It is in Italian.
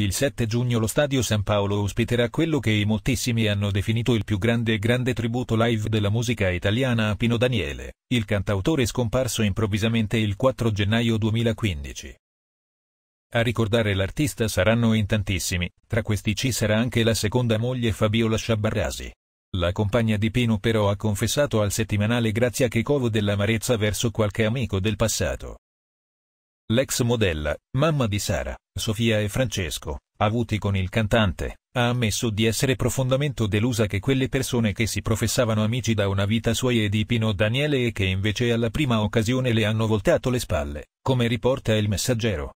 Il 7 giugno lo Stadio San Paolo ospiterà quello che moltissimi hanno definito il più grande e grande tributo live della musica italiana a Pino Daniele, il cantautore scomparso improvvisamente il 4 gennaio 2015. A ricordare l'artista saranno in tantissimi, tra questi ci sarà anche la seconda moglie Fabiola Sciabarrasi. La compagna di Pino però ha confessato al settimanale Grazia che covo dell'amarezza verso qualche amico del passato. L'ex modella, mamma di Sara, Sofia e Francesco, avuti con il cantante, ha ammesso di essere profondamente delusa che quelle persone che si professavano amici da una vita suoi e di Pino Daniele e che invece alla prima occasione le hanno voltato le spalle, come riporta il messaggero.